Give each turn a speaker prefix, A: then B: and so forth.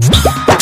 A: Música